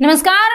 नमस्कार,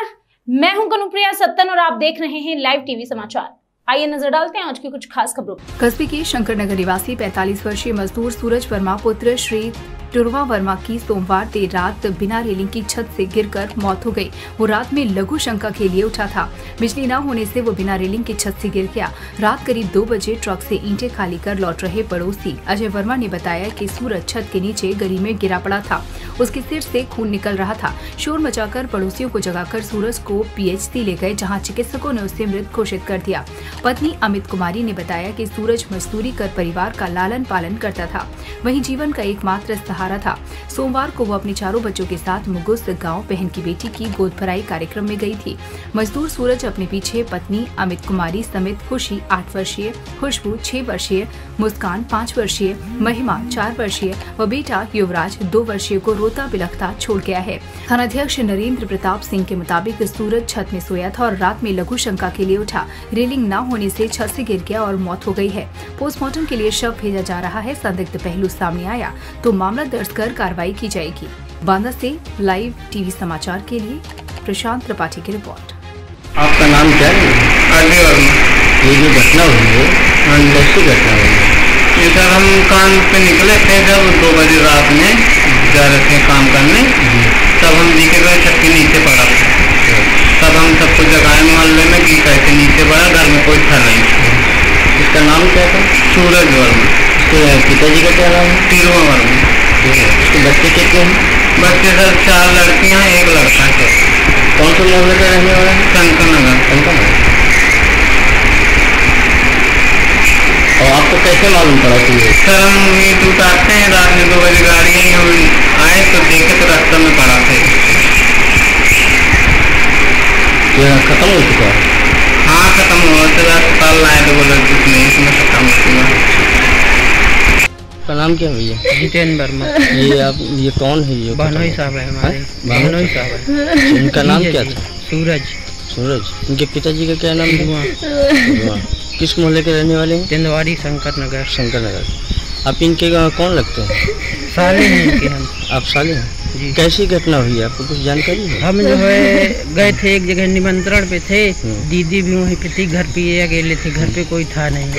मैं हूँ कनुप्रिया सत्तन और आप देख रहे हैं लाइव टीवी समाचार। आइए नज़र डालते हैं आज की कुछ खास खबरों कस्बे के शंकर नगर निवासी 45 वर्षीय मजदूर सूरज वर्मा पुत्र श्री टुरवा वर्मा की सोमवार देर रात बिना रेलिंग की छत से गिरकर मौत हो गई। वो रात में लघु शंका के लिए उठा था। बिजली न होने से वो बिना रेलिंग की छत से गिर गया। रात करीब दो बजे ट्रक से ईंटें खाली कर लौट रहे पड़ोसी। अजय वर्मा ने बताया कि सूरज छत के नीचे गली में गिरा पड़ा था। उसके सिर से खून निकल रहा था। शोर मचाकर पड़ोसियों को जगाकर सूरज को पीएचडी ले गए, जहाँ चिकित्सकों ने उसे मृत घोषित कर दिया। पत्नी अमित कुमारी ने बताया कि सूरज मजदूरी कर परिवार का लालन पालन करता था। वहीं जीवन का एकमात्र सहारा था। सोमवार को वो अपने चारों बच्चों के साथ मुगुस गाँव बहन की बेटी की गोद भराई कार्यक्रम में गई थी। मजदूर सूरज अपने पीछे पत्नी अमित कुमारी समेत खुशी आठ वर्षीय, खुशबू छह वर्षीय, मुस्कान पाँच वर्षीय, महिमा चार वर्षीय व बेटा युवराज दो वर्षीय को रोता बिलखता छोड़ गया है। थानाध्यक्ष नरेंद्र प्रताप सिंह के मुताबिक सूरज छत में सोया था और रात में लघु शंका के लिए उठा। रेलिंग न होने से छत से गिर गया और मौत हो गई है। पोस्टमार्टम के लिए शव भेजा जा रहा है। संदिग्ध पहलू सामने आया तो मामला दर्ज कर कार्रवाई की जाएगी। बांदा से लाइव टीवी समाचार के लिए प्रशांत त्रिपाठी की रिपोर्ट। आपका नाम क्या है? ये जो घटना हुई है हाँ कैसी घटना हुई है? इधर हम काम पे निकले थे जब दो बजे रात में जा रहे थे काम करने। तब हम दिखे गए छत के नीचे पड़ा। तब हम सबको जगाए मोहल्ले में कि कैसे नीचे पड़ा घर में कोई था नहीं। इसका नाम क्या था? सूरज वर्मा। पिताजी का क्या नाम है? तिरुआ वर्मा। इसके बच्चे कितने हैं बच्चे सर चार लड़कियाँ एक लड़का है। कौन से मोहल्ले का रहने वाला है शंकर नगर उनका नाम और आपको कैसे मालूम पड़ा कि सर हम नीट उतारते हैं रात में दो बजे गाड़ी आई हम आए तो देखे तो रास्ते में पड़ा थे खत्म हो चुका है हाँ खत्म हुआ तो अस्पताल लाए तो बोले इसमें खत्म। हो नाम क्या है भैया? जितेंद्र वर्मा। ये आप ये कौन है ये? बहनोई साहब है हमारे। हाँ? बहनोई साहब। है। इनका नाम क्या था? सूरज। सूरज। इनके पिताजी का क्या नाम धुआँ किस मोहल्ले के रहने वाले हैं? चंदवाड़ी शंकर नगर शंकर नगर आप इनके कौन लगते हैं? साले हैं इनके हम। आप साले हैं? जी। कैसी घटना हुई? आपको कुछ जानकारी है? हम जो है गए थे एक जगह निमंत्रण पे थे। हम्म। दीदी भी वहीं पे थी घर पे ये अकेले थे घर पे कोई था नहीं।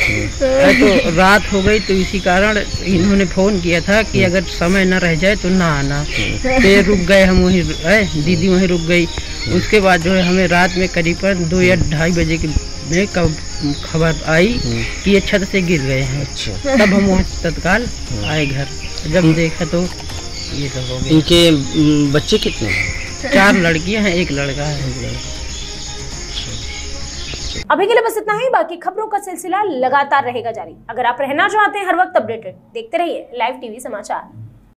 तो रात हो गई तो इसी कारण इन्होंने फ़ोन किया था कि अगर समय न रह जाए तो ना आना। फिर रुक गए हम वहीं है दीदी वहीं रुक गई। उसके बाद जो है हमें रात में करीबन दो या ढाई बजे के में कब खबर आई हम्म, कि ये छत से गिर गए हैं। अच्छा। तब हम वहाँ तत्काल आए घर। जब देखा तो ये सब हो गया इनके बच्चे कितने हैं? चार लड़कियाँ हैं एक लड़का है। अभी के लिए बस इतना ही बाकी खबरों का सिलसिला लगातार रहेगा जारी। अगर आप रहना चाहते हैं हर वक्त अपडेटेड देखते रहिए लाइव टीवी समाचार।